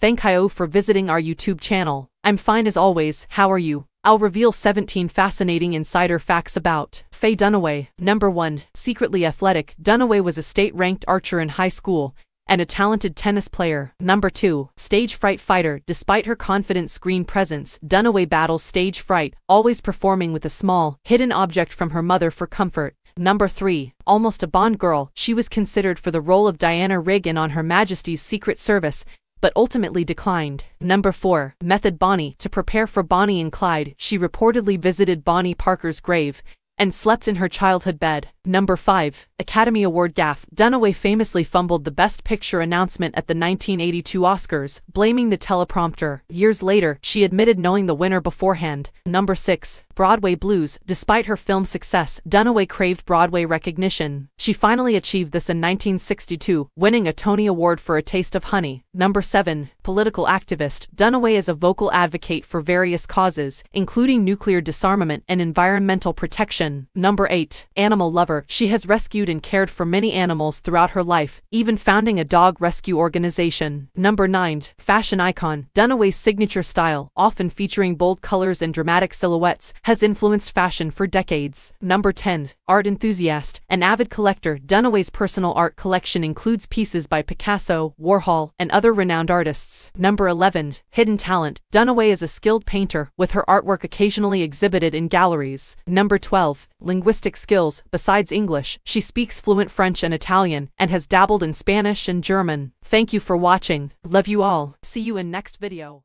Thank you for visiting our YouTube channel. I'm fine as always, how are you? I'll reveal 17 fascinating insider facts about Faye Dunaway. Number 1. Secretly athletic, Dunaway was a state-ranked archer in high school and a talented tennis player. Number 2. Stage fright fighter. Despite her confident screen presence, Dunaway battles stage fright, always performing with a small, hidden object from her mother for comfort. Number 3. Almost a Bond girl, she was considered for the role of Diana Rigg in On Her Majesty's Secret Service, but ultimately declined. Number 4. Method Bonnie. To prepare for Bonnie and Clyde, she reportedly visited Bonnie Parker's grave and slept in her childhood bed. Number 5. Academy Award Gaffe. Dunaway famously fumbled the Best Picture announcement at the 1982 Oscars, blaming the teleprompter. Years later, she admitted knowing the winner beforehand. Number 6. Broadway Blues. Despite her film success, Dunaway craved Broadway recognition. She finally achieved this in 1962, winning a Tony Award for A Taste of Honey. Number 7. Political activist. Dunaway is a vocal advocate for various causes, including nuclear disarmament and environmental protection. Number 8. Animal lover she has rescued and cared for many animals throughout her life, even founding a dog rescue organization. Number 9. Fashion icon. Dunaway's signature style, often featuring bold colors and dramatic silhouettes, has influenced fashion for decades. Number 10. Art enthusiast. An avid collector, Dunaway's personal art collection includes pieces by Picasso, Warhol, and other renowned artists. Number 11. Hidden talent. Dunaway is a skilled painter, with her artwork occasionally exhibited in galleries. Number 12. Linguistic skills. Besides English, she speaks fluent French and Italian, and has dabbled in Spanish and German. Thank you for watching. Love you all. See you in next video.